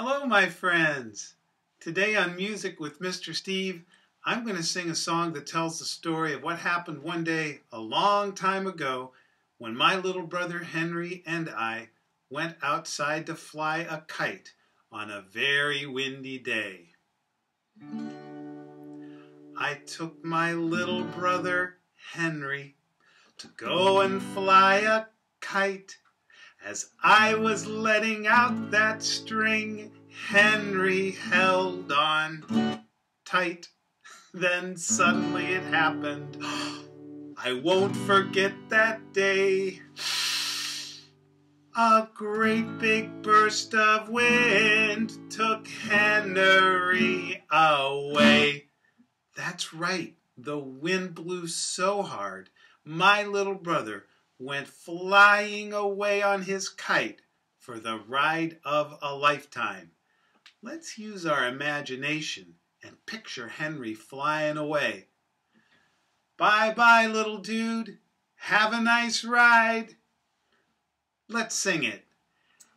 Hello, my friends. Today on Music with Mr. Steve, I'm going to sing a song that tells the story of what happened one day a long time ago when my little brother Henry and I went outside to fly a kite on a very windy day. I took my little brother Henry to go and fly a kite. As I was letting out that string, Henry held on tight. Then suddenly it happened. I won't forget that day. A great big burst of wind took Henry away. That's right, the wind blew so hard, my little brother went flying away on his kite for the ride of a lifetime. Let's use our imagination and picture Henry flying away. Bye bye, little dude. Have a nice ride. Let's sing it.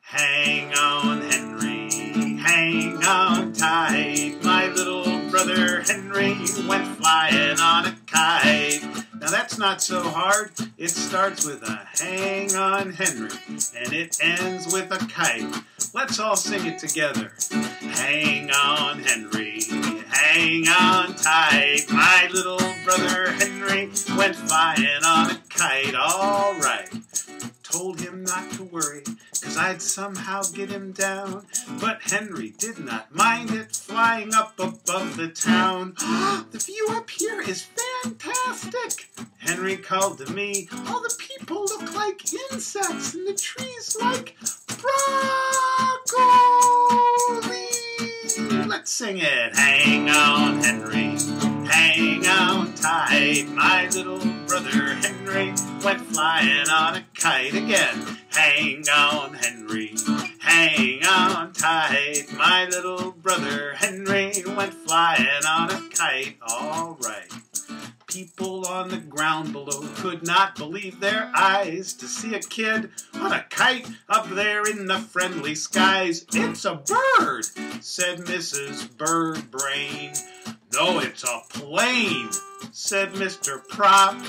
Hang on, Henry, hang on tight. My little brother Henry went flying on a kite. That's not so hard. It starts with a hang on, Henry, and it ends with a kite. Let's all sing it together. Hang on, Henry, hang on tight. My little brother Henry went flying on a kite. All right told him not to worry, cause I'd somehow get him down. But Henry did not mind it, flying up above the town. the view up here is fantastic, Henry called to me. All the people look like insects, and the trees like broccoli. Let's sing it. Hang on, Henry. Hang on tight, my little brother Henry went flying on a kite again. Hang on, Henry, hang on tight. My little brother Henry went flying on a kite. All right. People on the ground below could not believe their eyes to see a kid on a kite up there in the friendly skies. It's a bird, said Mrs. Bird Brain. No, it's a plane, said Mr. Prop.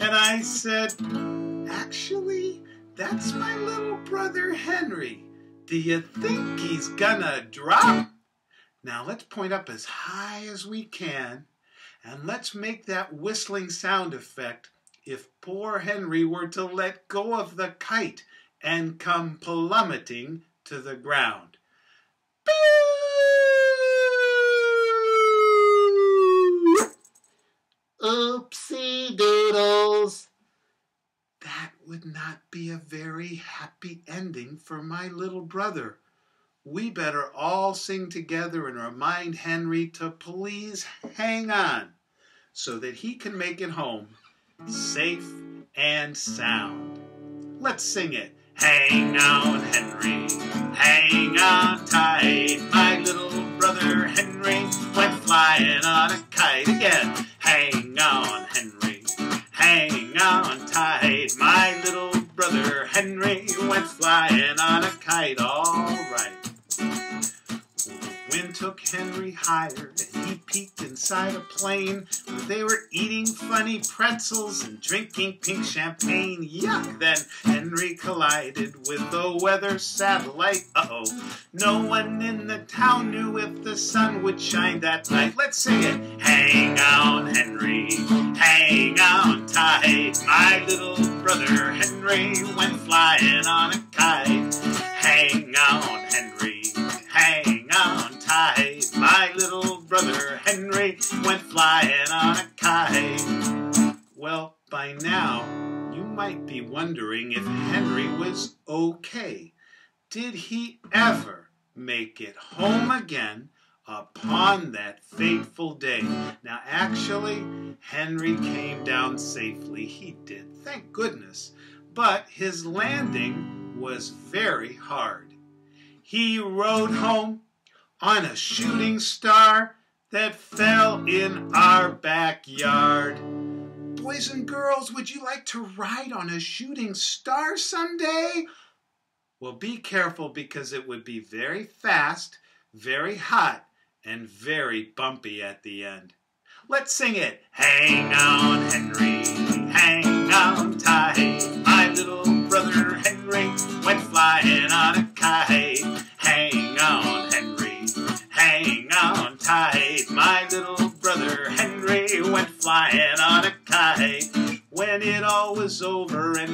And I said, Actually, that's my little brother Henry. Do you think he's gonna drop? Now let's point up as high as we can and let's make that whistling sound effect if poor Henry were to let go of the kite and come plummeting to the ground. Oopsie doodles. That would not be a very happy ending for my little brother. We better all sing together and remind Henry to please hang on so that he can make it home safe and sound. Let's sing it. Hang on, Henry, hang on tight. My little brother Henry went flying on a kite again. Hang on, Henry, hang on tight. My little brother Henry went flying on a kite. All right. Wind took Henry higher, and he peeked inside a plane where they were eating funny pretzels and drinking pink champagne. Yuck! Then Henry collided with the weather satellite. Uh-oh. No one in the town knew if the sun would shine that night. Let's sing it. Hang on, Henry. Hang on tight. My little brother Henry went flying on a kite. Hang on, Henry. Went flying on a kite. Well, by now, you might be wondering if Henry was okay. Did he ever make it home again upon that fateful day? Now, actually, Henry came down safely. He did, thank goodness. But his landing was very hard. He rode home on a shooting star that fell in our backyard. Boys and girls, would you like to ride on a shooting star someday? Well, be careful because it would be very fast, very hot, and very bumpy at the end. Let's sing it. Hang on, Henry, hang on tight. My little brother Henry went flying on a kite.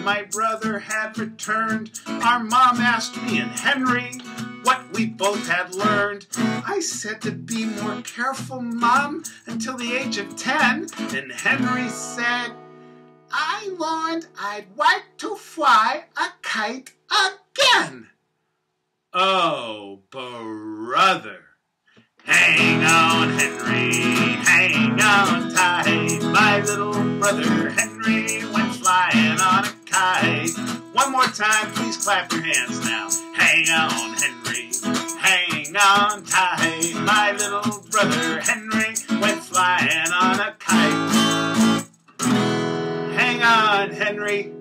My brother had returned, our mom asked me and Henry what we both had learned. I said to be more careful, Mom, until the age of ten. And Henry said, I learned I'd like to fly a kite again. Oh, brother. Hang on, Henry, hang on tight. My little brother Henry time, please clap your hands now. Hang on, Henry, hang on tight. My little brother Henry went flying on a kite. Hang on, Henry.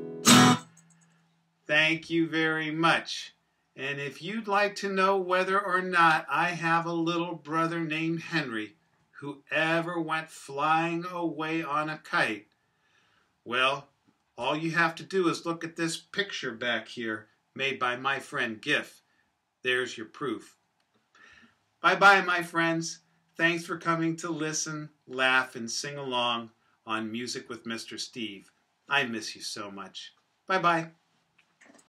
Thank you very much. And if you'd like to know whether or not I have a little brother named Henry who ever went flying away on a kite, well, all you have to do is look at this picture back here made by my friend Giff. There's your proof. Bye bye, my friends. Thanks for coming to listen, laugh, and sing along on Music with Mr. Steve. I miss you so much. Bye bye.